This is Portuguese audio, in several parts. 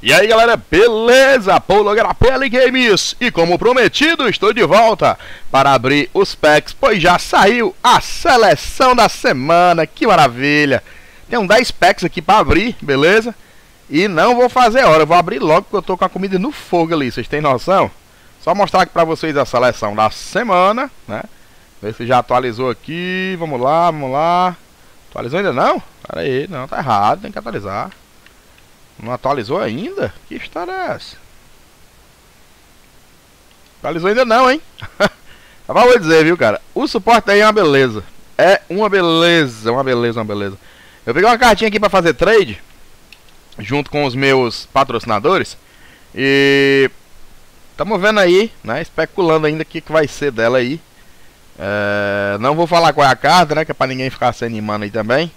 E aí galera, beleza? Paulo Grapelli Games e como prometido estou de volta para abrir os packs, pois já saiu a seleção da semana, que maravilha! Tem um 10 packs aqui para abrir, beleza? E não vou fazer hora, eu vou abrir logo porque eu tô com a comida no fogo ali, vocês têm noção? Só mostrar aqui para vocês a seleção da semana, né? Ver se já atualizou aqui, vamos lá, vamos lá Atualizou ainda não? Pera aí, não, tá errado, tem que atualizar não atualizou ainda? Que história é essa? Atualizou ainda não, hein? Mas vou dizer, viu, cara? O suporte aí é uma beleza. É uma beleza, uma beleza, uma beleza. Eu peguei uma cartinha aqui pra fazer trade. Junto com os meus patrocinadores. E... Estamos vendo aí, né? Especulando ainda o que, que vai ser dela aí. É... Não vou falar qual é a carta, né? Que é pra ninguém ficar se animando aí também.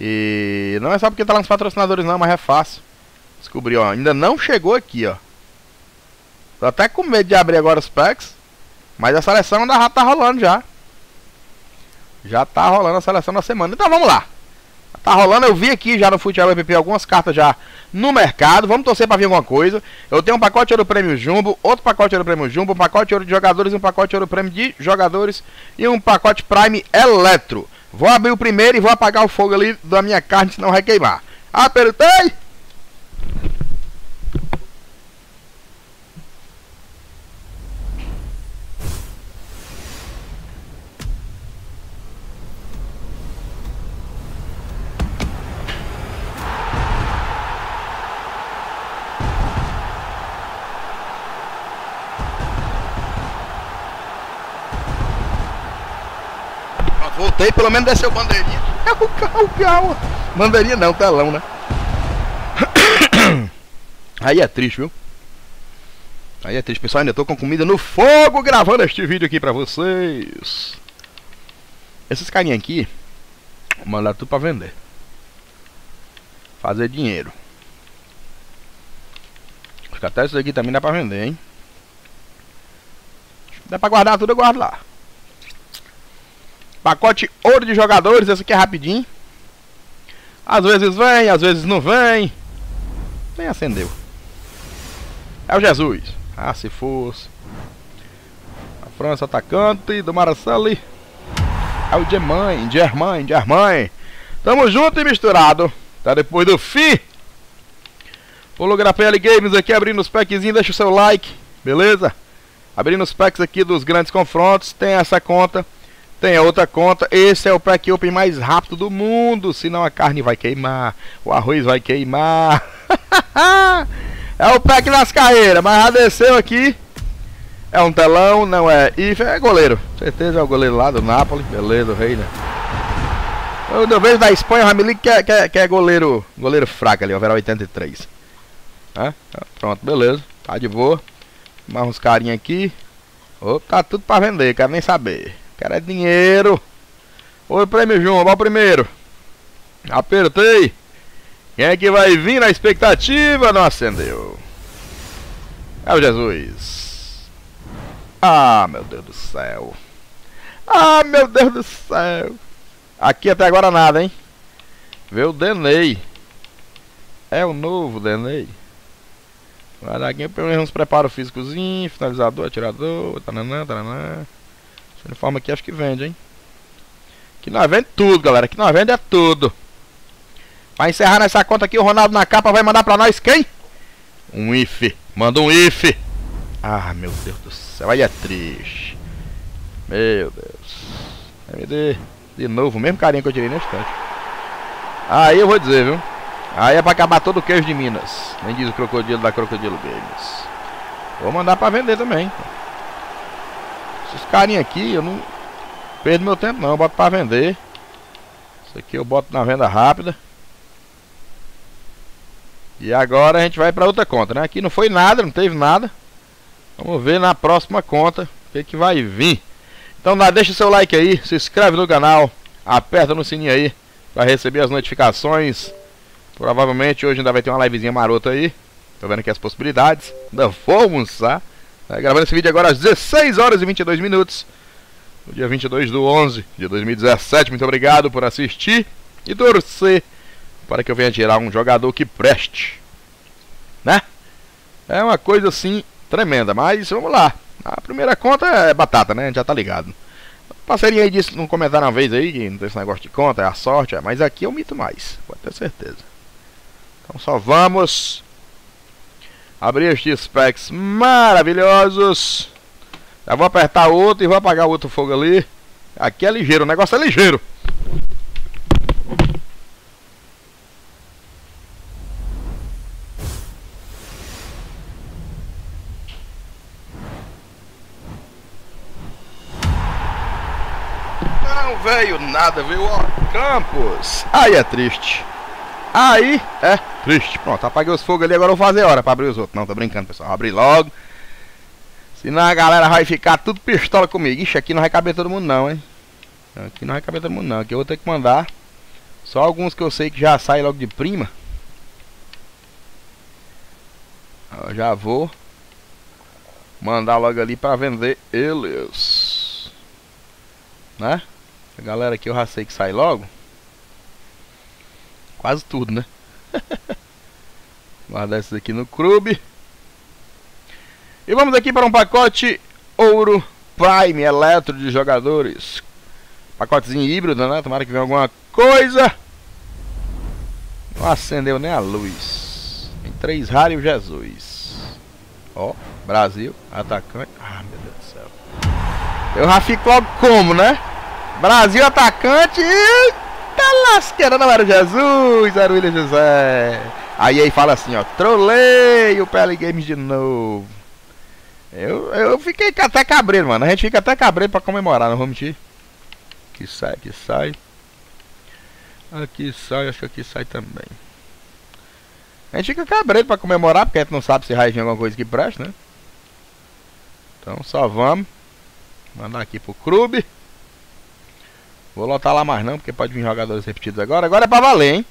E não é só porque tá lá nos patrocinadores não, mas é fácil. Descobri, ó. Ainda não chegou aqui, ó. Tô até com medo de abrir agora os packs. Mas a seleção da tá rolando já. Já tá rolando a seleção da semana. Então vamos lá. Tá rolando, eu vi aqui já no Futebol app algumas cartas já no mercado. Vamos torcer para vir alguma coisa. Eu tenho um pacote de ouro prêmio Jumbo, outro pacote de ouro prêmio Jumbo, um pacote de ouro de jogadores, um pacote de ouro prêmio de jogadores e um pacote Prime Eletro. Vou abrir o primeiro e vou apagar o fogo ali da minha carne, senão vai queimar. Apertei! Voltei, pelo menos desceu bandeirinha. Calma, calma, calma. Bandeirinha não, telão, né? Aí é triste, viu? Aí é triste, pessoal. Ainda tô com comida no fogo gravando este vídeo aqui pra vocês. Esses carinha aqui, mandar tudo pra vender. Fazer dinheiro. Acho que até isso aqui também dá pra vender, hein? Dá pra guardar tudo, eu guardo lá. Pacote ouro de jogadores, esse aqui é rapidinho. Às vezes vem, às vezes não vem. Nem acendeu. É o Jesus. Ah, se fosse. A França atacante do Marcelli. É o Germain, Germain, Germain. Tamo junto e misturado. Tá depois do fim. Holograpel Games aqui abrindo os packzinhos. Deixa o seu like, beleza? Abrindo os packs aqui dos grandes confrontos. Tem essa conta. Tem a outra conta, esse é o pack open mais rápido do mundo, senão a carne vai queimar, o arroz vai queimar. é o pack das carreiras, mas já desceu aqui. É um telão, não é IF, é goleiro. Certeza é o goleiro lá do Napoli, beleza, rei, né? Eu vejo da Espanha, o Ramilic que, é, que, é, que é goleiro, goleiro fraco ali, o Verão 83. É? Pronto, beleza, tá de boa. Mais uns carinha aqui. Opa, tá tudo pra vender, quero nem saber. Quero é dinheiro. Oi, prêmio João, vamos primeiro. Apertei. Quem é que vai vir na expectativa? Não acendeu. É o Jesus. Ah, meu Deus do céu. Ah, meu Deus do céu. Aqui até agora nada, hein? Vê o Denei. É o novo Denei. Vai dar aqui pelo menos preparo físicozinho, finalizador, atirador, tananã, tananã. Esse uniforme aqui acho que vende, hein? Que nós vende tudo, galera. Que nós vende é tudo. Pra encerrar nessa conta aqui, o Ronaldo na capa vai mandar pra nós quem? Um if. Manda um if. Ah, meu Deus do céu. Aí é triste. Meu Deus. MD. De novo, o mesmo carinha que eu tirei na estante. Aí eu vou dizer, viu? Aí é pra acabar todo o queijo de Minas. Nem diz o crocodilo da Crocodilo Games. Vou mandar pra vender também. Esses carinha aqui, eu não perdo meu tempo não, eu boto pra vender. Isso aqui eu boto na venda rápida. E agora a gente vai para outra conta, né? Aqui não foi nada, não teve nada. Vamos ver na próxima conta o que, que vai vir. Então deixa o seu like aí, se inscreve no canal, aperta no sininho aí para receber as notificações. Provavelmente hoje ainda vai ter uma livezinha marota aí. Tô vendo aqui as possibilidades. Ainda vou almoçar. Tá gravando esse vídeo agora às 16 horas e 22 minutos. No dia 22 do 11 de 2017. Muito obrigado por assistir e torcer para que eu venha tirar um jogador que preste. né? É uma coisa assim tremenda, mas vamos lá. A primeira conta é batata, né? A gente já tá ligado. Parceirinho aí disse num comentário uma vez aí que não tem esse negócio de conta, é a sorte, é, mas aqui eu mito mais, pode ter certeza. Então só vamos abrir estes packs maravilhosos. Já vou apertar outro e vou apagar outro fogo ali. Aqui é ligeiro, o negócio é ligeiro. Não veio nada, viu? Ó, Campos. Aí é triste. Aí é triste. Pronto, apaguei os fogos ali, agora eu vou fazer hora pra abrir os outros. Não, tô brincando, pessoal. Abri logo. Senão a galera vai ficar tudo pistola comigo. Ixi, aqui não vai caber todo mundo não, hein? Aqui não vai caber todo mundo não. Aqui eu vou ter que mandar. Só alguns que eu sei que já saem logo de prima. Eu já vou mandar logo ali pra vender eles. Né? A galera aqui eu já sei que sai logo. Quase tudo, né? Guardar esses aqui no clube. E vamos aqui para um pacote Ouro Prime Eletro de jogadores. Pacotezinho híbrido, né? Tomara que venha alguma coisa. Não acendeu nem a luz. Em três raros Jesus. Ó, Brasil, atacante. Ah, meu Deus do céu. Eu já fico logo como, né? Brasil, atacante. Eita lasqueira, não era o Jesus, era o William José. Aí aí fala assim, ó. Trolei o PL Games de novo. Eu, eu fiquei até cabreiro, mano. A gente fica até cabreiro pra comemorar, não vamos mentir. Aqui sai, aqui sai. Aqui sai, acho que aqui sai também. A gente fica cabreiro pra comemorar, porque a gente não sabe se vir alguma coisa que presta, né? Então só vamos. Mandar aqui pro clube. Vou lotar lá mais não, porque pode vir jogadores repetidos agora. Agora é pra valer, hein?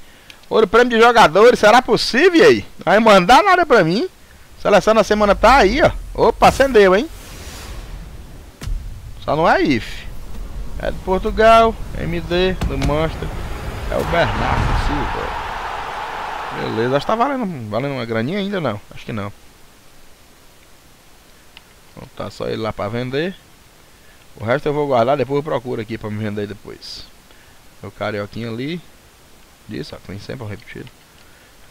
Ouro prêmio de jogadores, será possível aí? Vai mandar nada pra mim. Seleção da semana tá aí, ó. Opa, acendeu, hein? Só não é IF. É de Portugal, MD, do Monster. É o Bernardo Silva. Beleza, acho que tá valendo, valendo uma graninha ainda não. Acho que não. Então tá só ele lá pra vender. O resto eu vou guardar, depois eu procuro aqui pra me vender depois. O carioquinho ali. Isso, ó, tem sempre repetido.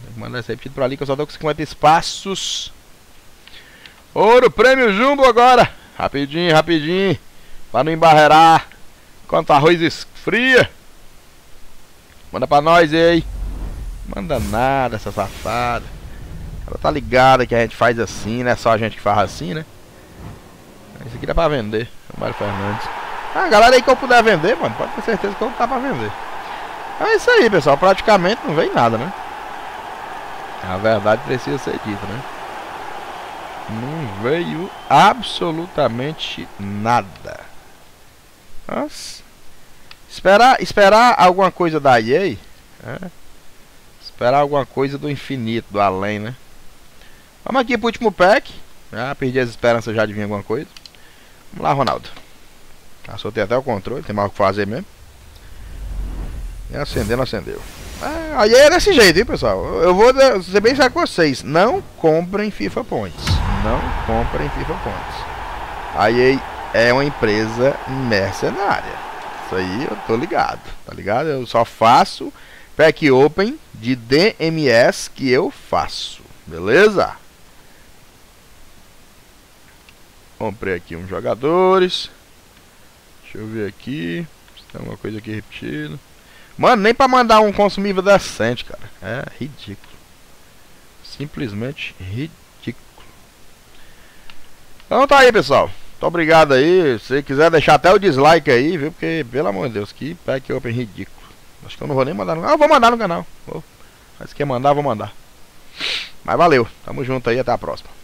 Tem que mandar esse repetido pra ali que eu só tô com 50 espaços. Ouro, prêmio Jumbo agora. Rapidinho, rapidinho. Pra não embarrear. Enquanto arroz esfria. Manda pra nós aí. Manda nada, essa safada. Ela tá ligada que a gente faz assim, né? Só a gente que faz assim, né? Isso aqui dá pra vender. Mário Fernandes. Ah, galera aí que eu puder vender, mano, pode ter certeza que eu tá pra vender. É isso aí, pessoal. Praticamente não vem nada, né? A verdade precisa ser dita, né? Não veio absolutamente nada. Nossa. Esperar, esperar alguma coisa da EA. É. Esperar alguma coisa do infinito, do além, né? Vamos aqui pro último pack. Já perdi as esperanças já de vir alguma coisa. Vamos lá, Ronaldo. Já soltei até o controle, tem mais o que fazer mesmo. E acendendo, acendeu. É, aí é desse jeito, hein, pessoal. Eu vou ser bem sério com vocês. Não comprem FIFA Points. Não comprem FIFA Points. A EA é uma empresa mercenária. Isso aí eu tô ligado, tá ligado? Eu só faço pack open de DMS que eu faço. Beleza? Comprei aqui uns jogadores. Deixa eu ver aqui. Se tem alguma coisa aqui repetida. Mano, nem pra mandar um consumível decente, cara. É ridículo. Simplesmente ridículo. Então tá aí, pessoal. Muito obrigado aí. Se quiser deixar até o dislike aí, viu? Porque, pelo amor de Deus, que pack open ridículo. Acho que eu não vou nem mandar no canal. Ah, vou mandar no canal. Vou. Mas se quer mandar, vou mandar. Mas valeu. Tamo junto aí. Até a próxima.